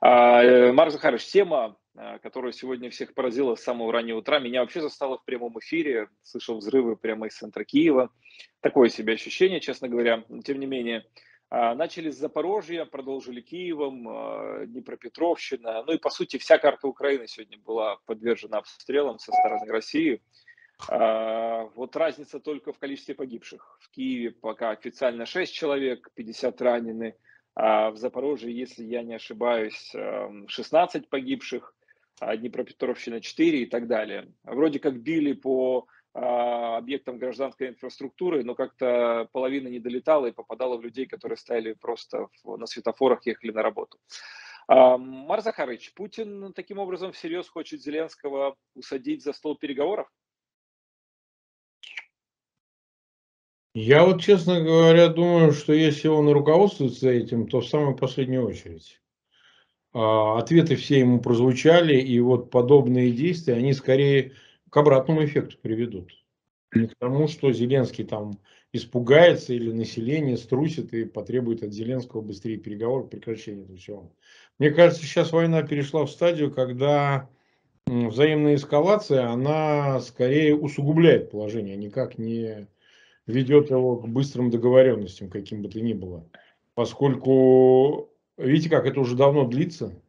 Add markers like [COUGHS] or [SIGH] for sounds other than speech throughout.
А, э, Марк Захарович, тема, а, которая сегодня всех поразила с самого раннего утра, меня вообще застала в прямом эфире, слышал взрывы прямо из центра Киева. Такое себе ощущение, честно говоря. Тем не менее, а, начали с Запорожья, продолжили Киевом, Днепропетровщина. Ну и, по сути, вся карта Украины сегодня была подвержена обстрелам со стороны России. Вот разница только в количестве погибших. В Киеве пока официально 6 человек, 50 ранены. А в Запорожье, если я не ошибаюсь, 16 эм, погибших, а Днепропетровщина 4 и так далее. Вроде как били по а, объектам гражданской инфраструктуры, но как-то половина не долетала и попадала в людей, которые стояли просто на светофорах, ехали на работу. Мар Захарович, Путин таким образом всерьез хочет Зеленского усадить за стол переговоров? Я вот, честно говоря, думаю, что если он руководствуется этим, то в самую последнюю очередь. А, ответы все ему прозвучали, и вот подобные действия, они скорее к обратному эффекту приведут. Не к тому, что Зеленский там испугается или население струсит и потребует от Зеленского быстрее переговоров, прекращения этого всего. Мне кажется, сейчас война перешла в стадию, когда взаимная эскалация, она скорее усугубляет положение, а никак не ведет его к быстрым договоренностям, каким бы то ни было. Поскольку, видите, как это уже давно длится,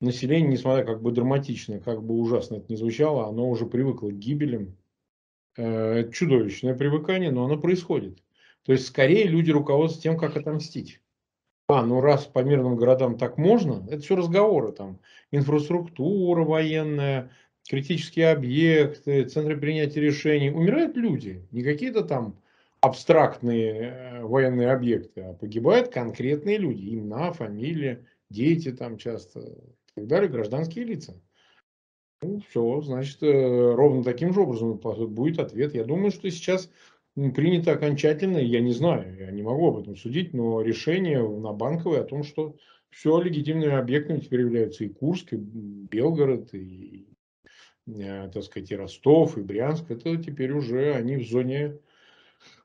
население, несмотря как бы драматично, как бы ужасно это ни звучало, оно уже привыкло к гибелям. Э, это чудовищное привыкание, но оно происходит. То есть, скорее люди руководствуются тем, как отомстить. А, ну раз по мирным городам так можно, это все разговоры там. Инфраструктура военная, критические объекты, центры принятия решений, умирают люди, не какие-то там абстрактные э, военные объекты, а погибают конкретные люди, имена, фамилии, дети там часто, и так далее, гражданские лица. Ну, все, значит, э, ровно таким же образом будет ответ. Я думаю, что сейчас принято окончательно, я не знаю, я не могу об этом судить, но решение на банковой о том, что все легитимными объектами теперь являются и Курск, и Белгород, и так сказать, и Ростов, и Брянск, это теперь уже они в зоне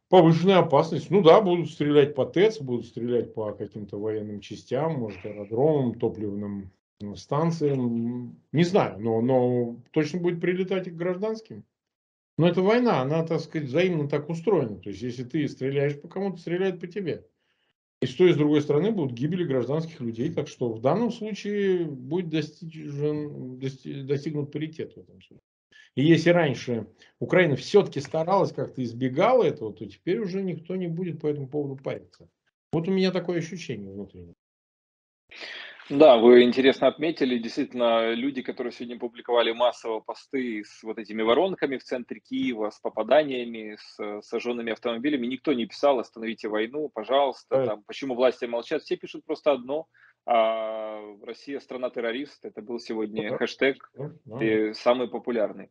повышенной опасности. Ну да, будут стрелять по ТЭЦ, будут стрелять по каким-то военным частям, может, аэродромам, топливным станциям. Не знаю, но, но точно будет прилетать и к гражданским. Но это война, она, так сказать, взаимно так устроена. То есть, если ты стреляешь по кому-то, стреляют по тебе. И с той, и с другой стороны будут гибели гражданских людей. Так что в данном случае будет достижен, достигнут паритет в этом случае. И если раньше Украина все-таки старалась, как-то избегала этого, то теперь уже никто не будет по этому поводу париться. Вот у меня такое ощущение внутреннее. Да, вы интересно отметили, действительно, люди, которые сегодня публиковали массово посты с вот этими воронками в центре Киева, с попаданиями, с сожженными автомобилями, никто не писал «Остановите войну, пожалуйста», там, почему власти молчат, все пишут просто одно а Россия страна-террорист, это был сегодня хэштег самый популярный.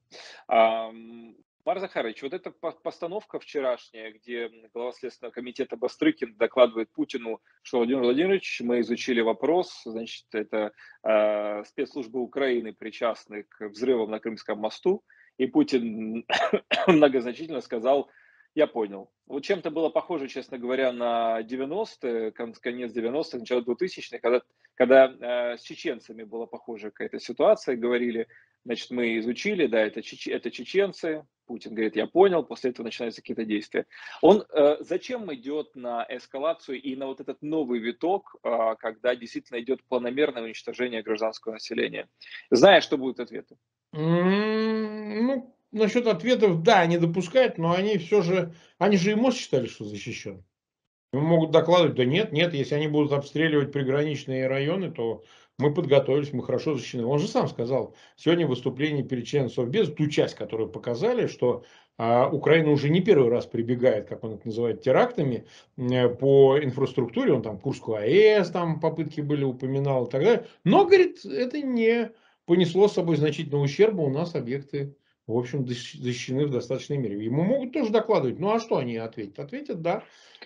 Мар Захарович, вот эта постановка вчерашняя, где глава Следственного комитета Бастрыкин докладывает Путину, что Владимир Владимирович, мы изучили вопрос, значит, это э, спецслужбы Украины причастны к взрывам на Крымском мосту, и Путин [COUGHS] многозначительно сказал, я понял. Вот чем-то было похоже, честно говоря, на 90-е, конец 90-х, начало 2000-х, когда, когда э, с чеченцами была похожая какая-то ситуация, говорили, значит, мы изучили, да, это, чеч, это чеченцы, Путин говорит, я понял, после этого начинаются какие-то действия. Он э, зачем идет на эскалацию и на вот этот новый виток, э, когда действительно идет планомерное уничтожение гражданского населения, зная, что будут ответы? Ну, насчет ответов, да, они допускают, но они все же, они же и мост считали, что защищен. Могут докладывать, да нет, нет, если они будут обстреливать приграничные районы, то мы подготовились, мы хорошо защищены. Он же сам сказал, сегодня в выступлении перед членом Совбеза, ту часть, которую показали, что а, Украина уже не первый раз прибегает, как он это называет, терактами по инфраструктуре, он там Курскую АЭС, там попытки были, упоминал и так далее. Но, говорит, это не понесло с собой значительного ущерба, у нас объекты в общем, защищены в достаточной мере. Ему могут тоже докладывать. Ну, а что они ответят? Ответят, да.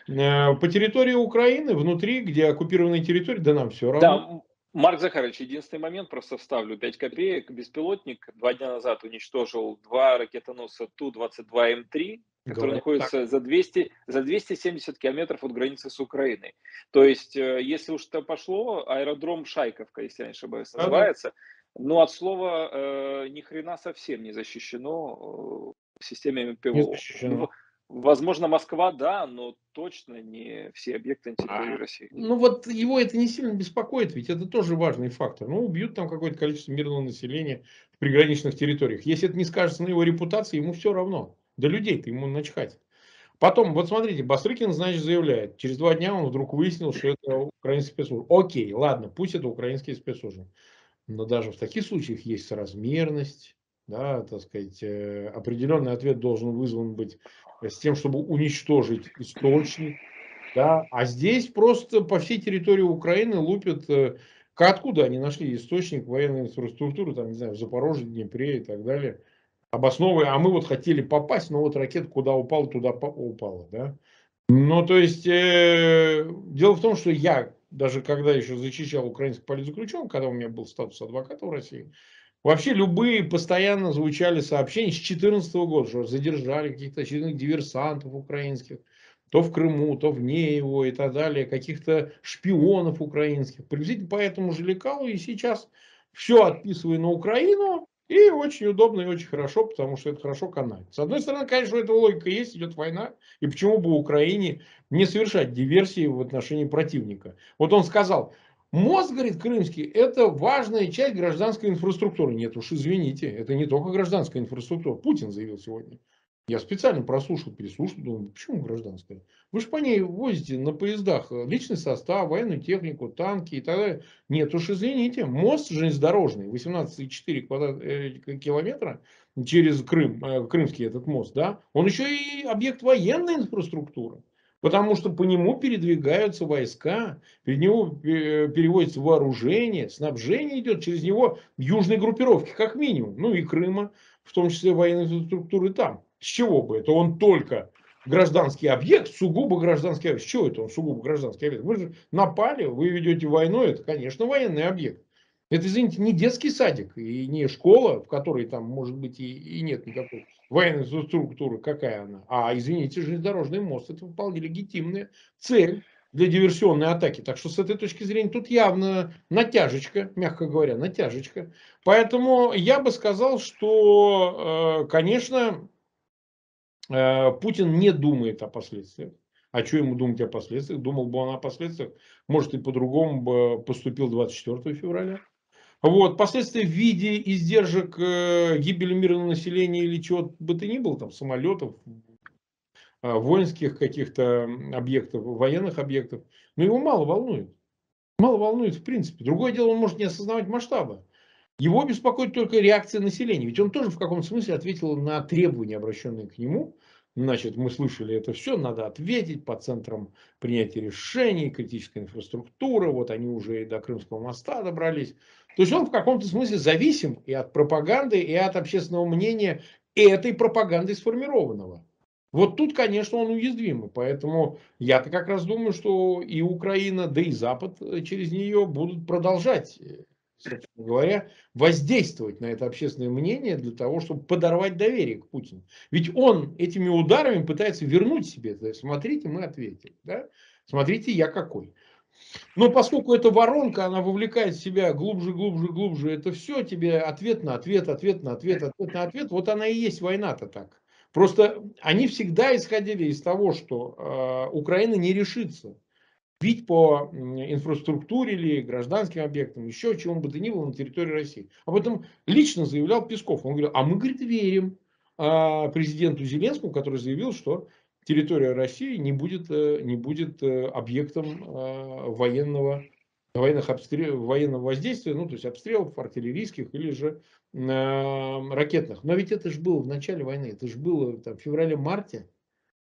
Э, по территории Украины, внутри, где оккупированные территории, да нам все равно. Да, Марк Захарович, единственный момент, просто вставлю 5 копеек. Беспилотник два дня назад уничтожил два ракетоноса Ту-22М3 который Говорят находится так. за, 200, за 270 километров от границы с Украиной. То есть, э, если уж это пошло, аэродром Шайковка, если я не ошибаюсь, называется, но от слова э, ни хрена совсем не защищено э, системами ПВО. Не защищено. [LAUGHS] Возможно, Москва, да, но точно не все объекты на территории а, России. Ну вот его это не сильно беспокоит, ведь это тоже важный фактор. Ну, убьют там какое-то количество мирного населения в приграничных территориях. Если это не скажется на его репутации, ему все равно. Да людей-то ему начхать. Потом, вот смотрите, Бастрыкин, значит, заявляет, через два дня он вдруг выяснил, что это украинский спецслужб. Окей, ладно, пусть это украинские спецслужбы. Но даже в таких случаях есть соразмерность, да, так сказать, э, определенный ответ должен вызван быть с тем, чтобы уничтожить источник, да, а здесь просто по всей территории Украины лупят, э, откуда они нашли источник военной инфраструктуры, там, не знаю, в Запорожье, Днепре и так далее, обосновывая, а мы вот хотели попасть, но вот ракета куда упала, туда упала, да. Ну, то есть, э, дело в том, что я даже когда еще защищал украинских политзаключенных, когда у меня был статус адвоката в России, вообще любые постоянно звучали сообщения с 2014 года, что задержали каких-то очередных диверсантов украинских, то в Крыму, то вне его и так далее, каких-то шпионов украинских. Приблизительно по этому же лекалу и сейчас все отписываю на Украину, и очень удобно и очень хорошо, потому что это хорошо канает. С одной стороны, конечно, эта логика есть, идет война. И почему бы Украине не совершать диверсии в отношении противника? Вот он сказал, мост, говорит, крымский, это важная часть гражданской инфраструктуры. Нет уж, извините, это не только гражданская инфраструктура. Путин заявил сегодня. Я специально прослушал, переслушал, думаю, почему гражданская? Вы же по ней возите на поездах личный состав, военную технику, танки и так далее. Нет уж, извините, мост железнодорожный, 18,4 квадрат, э, километра через Крым, э, крымский этот мост, да, он еще и объект военной инфраструктуры. Потому что по нему передвигаются войска, перед него э, переводится вооружение, снабжение идет через него южной группировки, как минимум. Ну и Крыма, в том числе военной инфраструктуры там. С чего бы это? Он только гражданский объект, сугубо гражданский объект. С чего это он сугубо гражданский объект? Вы же напали, вы ведете войну, это, конечно, военный объект. Это, извините, не детский садик и не школа, в которой там, может быть, и, и нет никакой военной структуры, какая она. А, извините, железнодорожный мост. Это вполне легитимная цель для диверсионной атаки. Так что с этой точки зрения тут явно натяжечка, мягко говоря, натяжечка. Поэтому я бы сказал, что, э, конечно, Э, Путин не думает о последствиях. А что ему думать о последствиях? Думал бы он о последствиях, может и по-другому бы поступил 24 февраля. Вот, последствия в виде издержек э, гибели мирного населения или чего бы то ни было, там, самолетов, э, воинских каких-то объектов, военных объектов, но его мало волнует. Мало волнует в принципе. Другое дело, он может не осознавать масштаба. Его беспокоит только реакция населения. Ведь он тоже в каком-то смысле ответил на требования, обращенные к нему. Значит, мы слышали это все, надо ответить по центрам принятия решений, критическая инфраструктура, вот они уже и до Крымского моста добрались. То есть он в каком-то смысле зависим и от пропаганды, и от общественного мнения этой пропаганды сформированного. Вот тут, конечно, он уязвимый. Поэтому я-то как раз думаю, что и Украина, да и Запад через нее будут продолжать собственно говоря, воздействовать на это общественное мнение для того, чтобы подорвать доверие к Путину. Ведь он этими ударами пытается вернуть себе. Смотрите, мы ответили. Да? Смотрите, я какой. Но поскольку эта воронка, она вовлекает в себя глубже, глубже, глубже, это все тебе ответ на ответ, ответ на ответ, ответ на ответ. Вот она и есть война-то так. Просто они всегда исходили из того, что э, Украина не решится бить по инфраструктуре или гражданским объектам, еще чему бы то ни было на территории России. Об этом лично заявлял Песков. Он говорил, а мы, говорит, верим а, президенту Зеленскому, который заявил, что территория России не будет, э, не будет э, объектом а, военного, военных обстрел, военного воздействия, ну, то есть обстрелов артиллерийских или же ракетных. Но ведь это же было в начале войны, это же было там, в феврале-марте.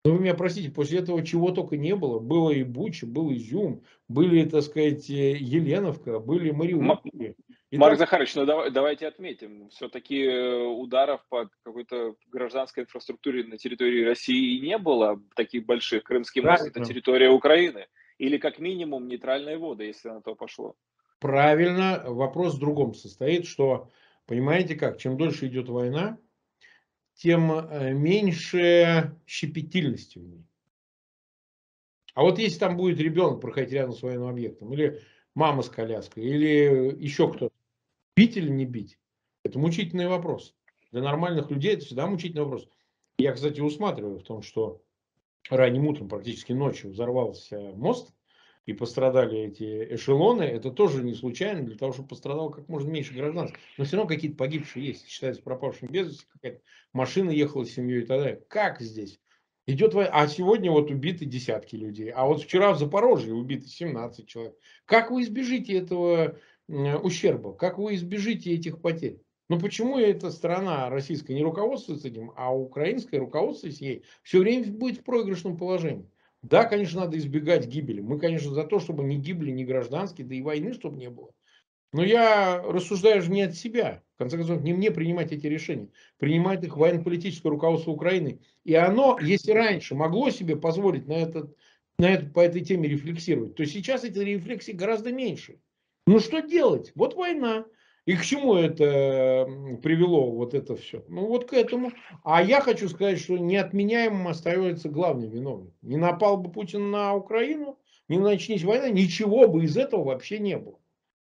Ну, вы меня простите, после этого чего только не было. Было и Буча, был Изюм, были, так сказать, э, Еленовка, были Мариуполь. Марк так... Захарович, ну давай, давайте отметим, все-таки э, ударов по какой-то гражданской инфраструктуре на территории России не было таких больших. Крымский мост – это территория Украины. Или как минимум нейтральные воды, если на то пошло. Правильно. Вопрос в другом состоит, что, понимаете как, чем дольше идет война, тем э, меньше щепетильности в ней. А вот если там будет ребенок проходить рядом с военным объектом, или мама с коляской, или еще кто-то, бить или не бить, это мучительный вопрос. Для нормальных людей это всегда мучительный вопрос. Я, кстати, усматриваю в том, что ранним утром, практически ночью, взорвался мост, и пострадали эти эшелоны, это тоже не случайно, для того, чтобы пострадало как можно меньше гражданских. Но все равно какие-то погибшие есть, считается пропавшим без вести, какая-то машина ехала с семьей и так далее. Как здесь? Идет война, а сегодня вот убиты десятки людей, а вот вчера в Запорожье убиты 17 человек. Как вы избежите этого ущерба? Как вы избежите этих потерь? Ну почему эта страна российская не руководствуется этим, а украинская руководствуясь ей, все время будет в проигрышном положении? Да, конечно, надо избегать гибели. Мы, конечно, за то, чтобы не гибли ни гражданские, да и войны, чтобы не было. Но я рассуждаю же не от себя. В конце концов, не мне принимать эти решения. Принимает их военно-политическое руководство Украины. И оно, если раньше могло себе позволить на, этот, на это, по этой теме рефлексировать, то сейчас эти рефлексии гораздо меньше. Ну что делать? Вот война. И к чему это привело, вот это все? Ну, вот к этому. А я хочу сказать, что неотменяемым остается главный виновник. Не напал бы Путин на Украину, не начнись война, ничего бы из этого вообще не было.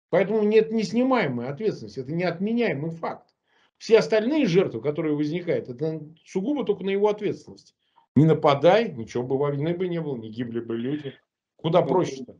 Поэтому нет неснимаемой ответственности, это неотменяемый факт. Все остальные жертвы, которые возникают, это сугубо только на его ответственности. Не нападай, ничего бы войны бы не было, не гибли бы люди. Куда проще-то?